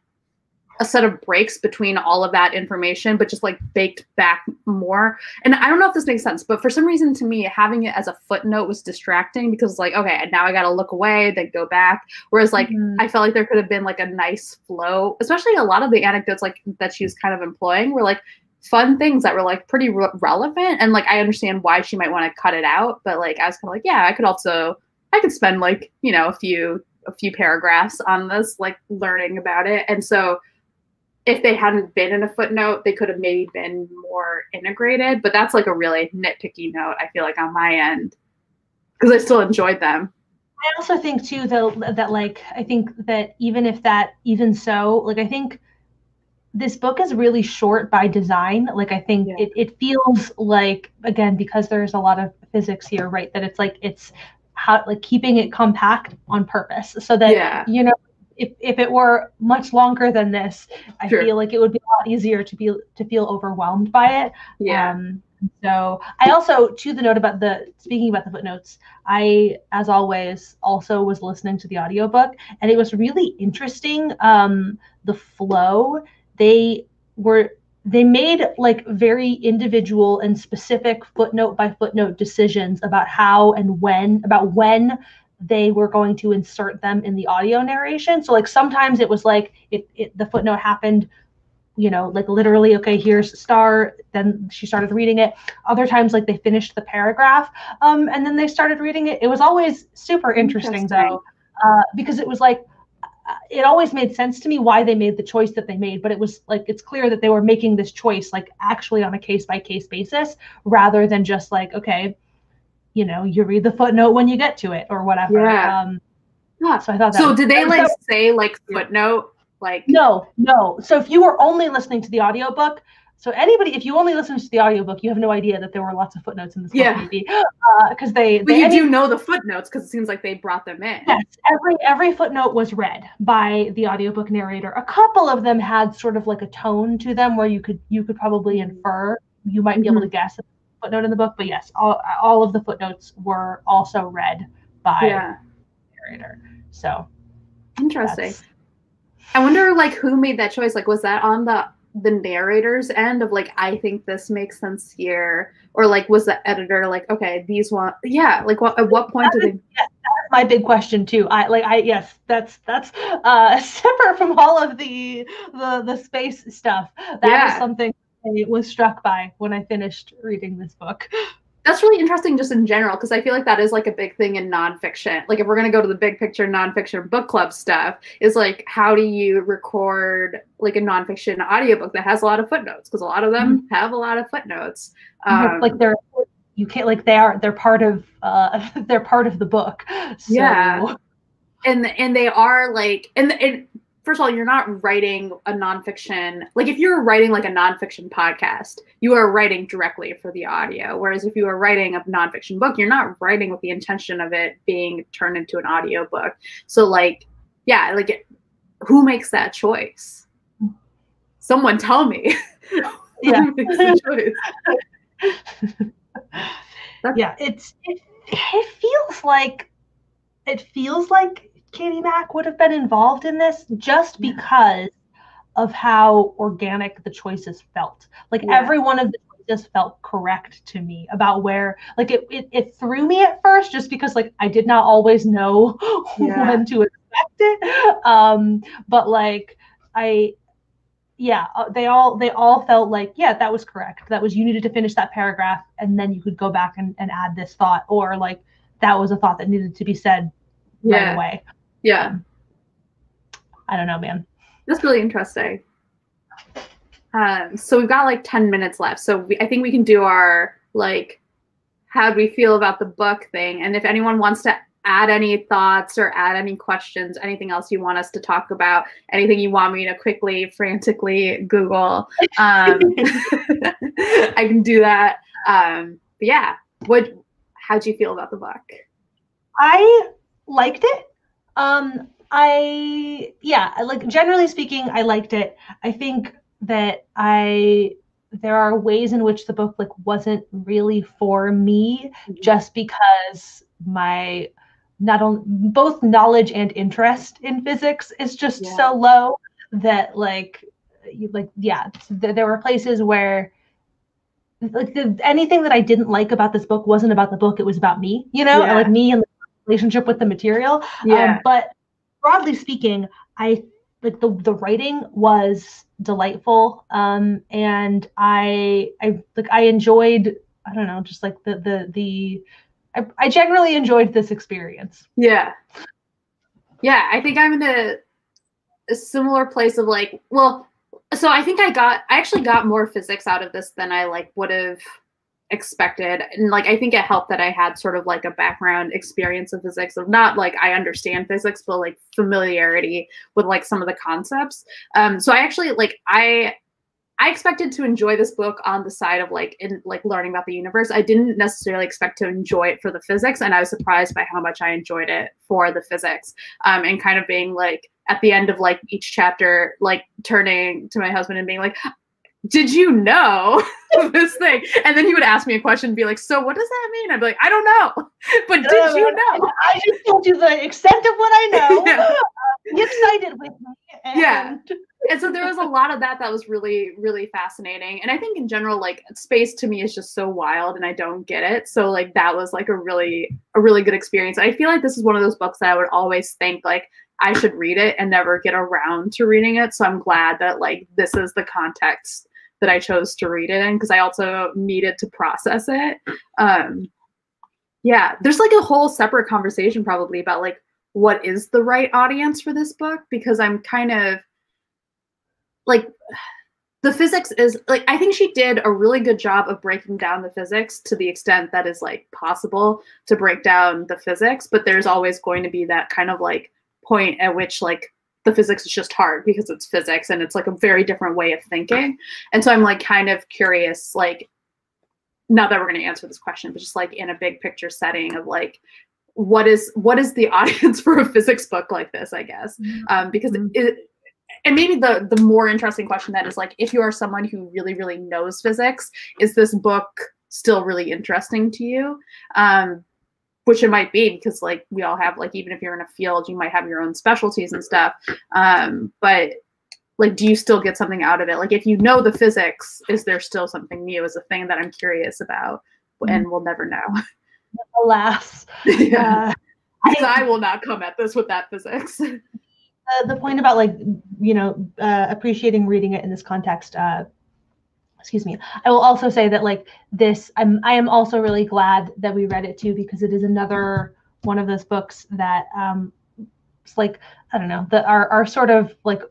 a set of breaks between all of that information, but just like baked back more. And I don't know if this makes sense, but for some reason to me, having it as a footnote was distracting because like, okay, now I got to look away, then go back. Whereas like, mm-hmm. I felt like there could have been like a nice flow, especially a lot of the anecdotes like that she was kind of employing were like fun things that were like pretty re- relevant. And like, I understand why she might want to cut it out, but like, I was kind of like, yeah, I could also I could spend like, you know, a few a few paragraphs on this, like learning about it. And so if they hadn't been in a footnote, they could have maybe been more integrated. But that's like a really nitpicky note, I feel like on my end. Because I still enjoyed them. I also think too though that like I think that even if that even so, like I think this book is really short by design. Like I think yeah. it, it feels like again, because there's a lot of physics here, right? That it's like it's how like keeping it compact on purpose so that yeah. you know if, if it were much longer than this i sure. feel like it would be a lot easier to be to feel overwhelmed by it yeah um, so i also to the note about the speaking about the footnotes i as always also was listening to the audiobook and it was really interesting um the flow they were they made like very individual and specific footnote by footnote decisions about how and when about when they were going to insert them in the audio narration. So like sometimes it was like it, it the footnote happened you know like literally okay here's star then she started reading it. Other times like they finished the paragraph um and then they started reading it. It was always super interesting, interesting. though uh, because it was like it always made sense to me why they made the choice that they made but it was like it's clear that they were making this choice like actually on a case by case basis rather than just like okay you know you read the footnote when you get to it or whatever. Yeah. um yeah so i thought so was, did they like so, say like footnote like no no. So if you were only listening to the audiobook so anybody, if you only listen to the audiobook, you have no idea that there were lots of footnotes in this yeah. Because uh, they, But they, you any, do know the footnotes because it seems like they brought them in. Yes, every every footnote was read by the audiobook narrator. A couple of them had sort of like a tone to them where you could you could probably mm-hmm. infer, you might be mm-hmm. able to guess a footnote in the book. But yes, all all of the footnotes were also read by yeah. the narrator. So interesting. I wonder like who made that choice. Like was that on the the narrator's end of like i think this makes sense here or like was the editor like okay these one yeah like what at what point did they yeah, that's my big question too. I like i yes that's that's uh separate from all of the the the space stuff. That yeah. was something i was struck by when i finished reading this book that's really interesting just in general because i feel like that is like a big thing in nonfiction like if we're going to go to the big picture nonfiction book club stuff is like how do you record like a nonfiction audiobook that has a lot of footnotes because a lot of them mm-hmm. have a lot of footnotes um, like they're you can't like they are they're part of uh they're part of the book so. yeah and and they are like and, and first of all, you're not writing a nonfiction. Like if you're writing like a nonfiction podcast, you are writing directly for the audio. Whereas if you are writing a nonfiction book, you're not writing with the intention of it being turned into an audio book. So like, yeah, like who makes that choice? Someone tell me. yeah. yeah, it's it, it feels like it feels like Katie Mack would have been involved in this just yeah. because of how organic the choices felt. Like yeah. every one of the choices felt correct to me about where like it, it, it threw me at first just because like I did not always know yeah. when to expect it. Um but like I yeah, uh, they all they all felt like yeah, that was correct. That was you needed to finish that paragraph and then you could go back and, and add this thought or like that was a thought that needed to be said yeah. right away. Yeah. I don't know, man. That's really interesting. Um, so we've got like 10 minutes left. So we, I think we can do our like, how do we feel about the book thing? And if anyone wants to add any thoughts or add any questions, anything else you want us to talk about, anything you want me to quickly, frantically Google, um, I can do that. Um, but yeah, what, how'd you feel about the book? I liked it. Um, I yeah, like generally speaking, I liked it. I think that I there are ways in which the book like wasn't really for me mm-hmm. just because my not only both knowledge and interest in physics is just yeah. so low that like you like yeah th- there were places where like the, anything that I didn't like about this book wasn't about the book it was about me you know yeah. like me and relationship with the material. Yeah. Um, but broadly speaking, I like the the writing was delightful, um, and I I like I enjoyed I don't know just like the the the I, I generally enjoyed this experience. Yeah. Yeah, I think I'm in a, a similar place of like, well, so I think I got I actually got more physics out of this than I like would have expected. And like i think it helped that i had sort of like a background experience of physics of not like i understand physics but like familiarity with like some of the concepts. Um so i actually like i i expected to enjoy this book on the side of like in like learning about the universe. I didn't necessarily expect to enjoy it for the physics and i was surprised by how much i enjoyed it for the physics. Um and kind of being like at the end of like each chapter like turning to my husband and being like did you know this thing? And then he would ask me a question and be like, so what does that mean? I'd be like, I don't know. But did you know? I just told you the extent of what I know. Yeah. Uh, be excited with me. And... Yeah. And so there was a lot of that that was really, really fascinating. And I think in general, like space to me is just so wild and I don't get it. So like that was like a really, a really good experience. I feel like this is one of those books that I would always think like I should read it and never get around to reading it. So I'm glad that like this is the context that I chose to read it in because I also needed to process it. Um, yeah, there's like a whole separate conversation probably about like what is the right audience for this book because I'm kind of like the physics is like I think she did a really good job of breaking down the physics to the extent that is like possible to break down the physics, but there's always going to be that kind of like point at which like the physics is just hard because it's physics and it's like a very different way of thinking. And so I'm like kind of curious, like, not that we're going to answer this question, but just like in a big picture setting of like, what is what is the audience for a physics book like this? I guess mm-hmm. um, because mm-hmm. it, and maybe the the more interesting question then is like, if you are someone who really really knows physics, is this book still really interesting to you? Um, which it might be because like we all have like even if you're in a field you might have your own specialties and stuff. Um but like do you still get something out of it? Like if you know the physics is there still something new is a thing that i'm curious about and we'll never know. Alas. Yeah. Uh, I, I will not come at this with that physics. Uh, the point about like you know uh, appreciating reading it in this context uh, excuse me i will also say that like this i'm i am also really glad that we read it too because it is another one of those books that um it's like i don't know the our, our sort of like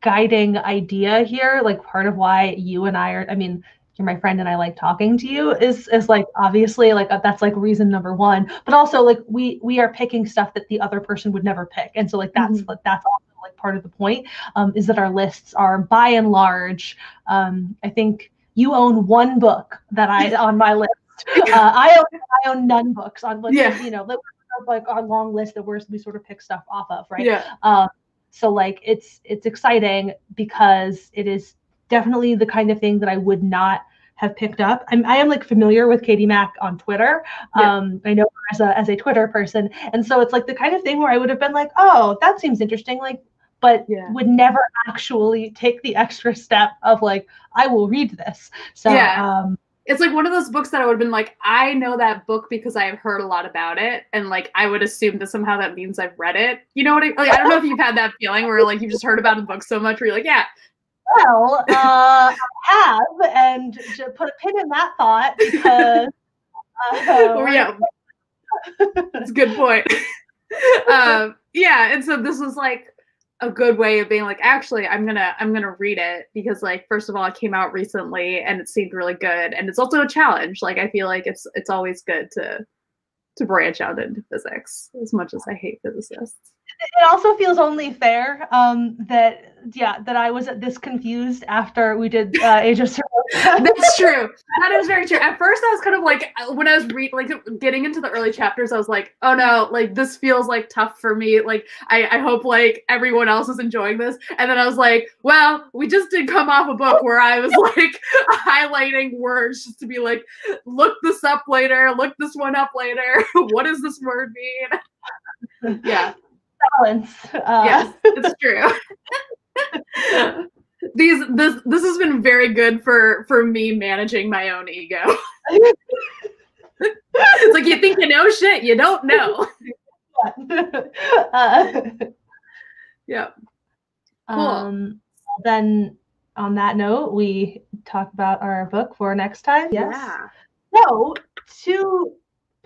guiding idea here like part of why you and i are i mean you're my friend and I like talking to you is is like obviously like that's like reason number one. But also like we we are picking stuff that the other person would never pick, and so like that's mm-hmm. like that's also like part of the point um, is that our lists are by and large. Um, I think you own one book that I on my list. Uh, I own I own none books on which Yeah. you know like our long list that we're we sort of pick stuff off of, right? Yeah. Um, so like it's it's exciting because it is definitely the kind of thing that I would not have picked up. I'm I am like familiar with Katie Mack on Twitter. Yeah. Um, I know her as a as a Twitter person, and so it's like the kind of thing where I would have been like, oh, that seems interesting, like, but Yeah. would never actually take the extra step of like, I will read this. So Yeah. um, It's like one of those books that I would have been like, I know that book because I have heard a lot about it, and like I would assume that somehow that means I've read it. You know what I like? I don't know if you've had that feeling where like you've just heard about a book so much, where you're like, yeah, well, uh, I have, and to put a pin in that thought because. Uh, yeah, that's a good point. um, yeah, and so this was like a good way of being like, actually, I'm gonna I'm gonna read it because like first of all, it came out recently and it seemed really good, and it's also a challenge. Like I feel like it's it's always good to to branch out into physics as much as I hate physicists. It also feels only fair um, that yeah that I was this confused after we did uh, Age of Cerberus. That's true. That is very true. At first, I was kind of like, uh, when I was read, like getting into the early chapters, I was like, oh no, like this feels like tough for me. Like, I, I hope like everyone else is enjoying this. And then I was like, well, we just did come off a book where I was like highlighting words just to be like, look this up later, look this one up later. what does this word mean? yeah, balance. Uh, yes, it's true. These this this has been very good for for me managing my own ego. it's like you think you know shit, you don't know. uh, Yeah. Cool. um, then on that note, we talk about our book for next time. Yes. Yeah. So, to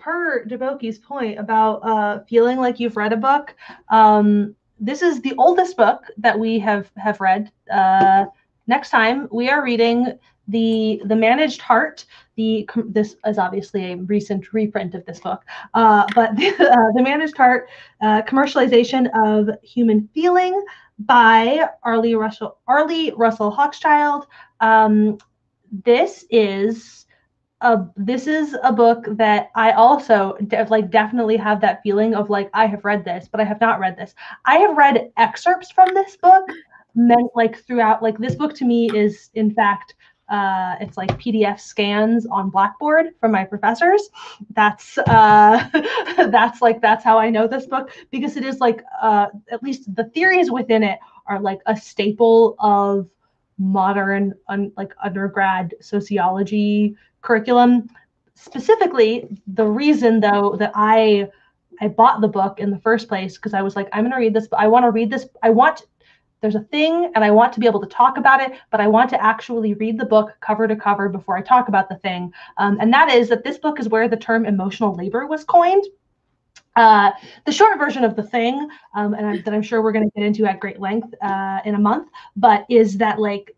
per Deboki's point about uh, feeling like you've read a book, um, this is the oldest book that we have have read. Uh, next time we are reading the the Managed Heart. The this is obviously a recent reprint of this book, uh, but the, uh, the Managed Heart uh, commercialization of human feeling by Arlie Russell Arlie Russell Hochschild. Um, this is a this is a book that I also de- like definitely have that feeling of like I have read this, but I have not read this. I have read excerpts from this book meant like throughout like this book to me is in fact uh, it's like PDF scans on Blackboard from my professors. That's uh, that's like that's how I know this book because it is like uh, at least the theories within it are like a staple of modern un, like undergrad sociology curriculum. Specifically, the reason though that I I bought the book in the first place because I was like I'm going to read this. But I want to read this. I want there's a thing and I want to be able to talk about it, but I want to actually read the book cover to cover before I talk about the thing. Um, and that is that this book is where the term emotional labor was coined. Uh, the short version of the thing, um, and I, that I'm sure we're going to get into at great length uh, in a month, but is that like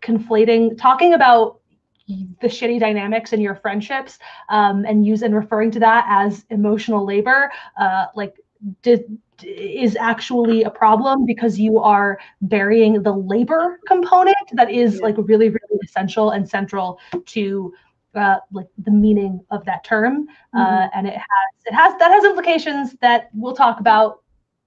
conflating, talking about the shitty dynamics in your friendships um, and use and referring to that as emotional labor, uh, like did is actually a problem because you are burying the labor component that is like really really essential and central to uh, like the meaning of that term uh, Mhm. and it has it has that has implications that we'll talk about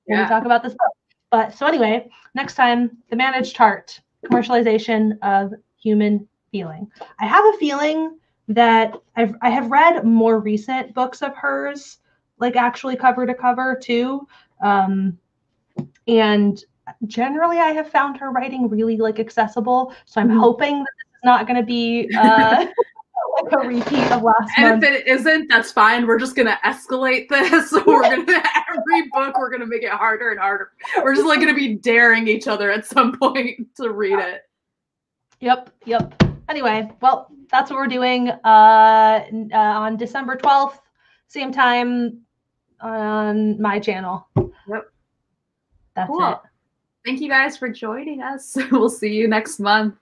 when we talk about this book. But so anyway next time the managed heart commercialization of human feeling. I have a feeling that I've, i have read more recent books of hers like actually cover to cover too. Um, and generally i have found her writing really like accessible. So i'm Mhm. hoping that this is not going to be uh, like a repeat of last And month if it isn't, that's fine. We're just gonna escalate this. we're gonna every book we're gonna make it harder and harder. We're just like gonna be daring each other at some point to read it. Yep, yep. Anyway, well, that's what we're doing uh, uh, on December 12th, same time on my channel. Yep. That's Cool. it. Thank you guys for joining us. We'll see you next month.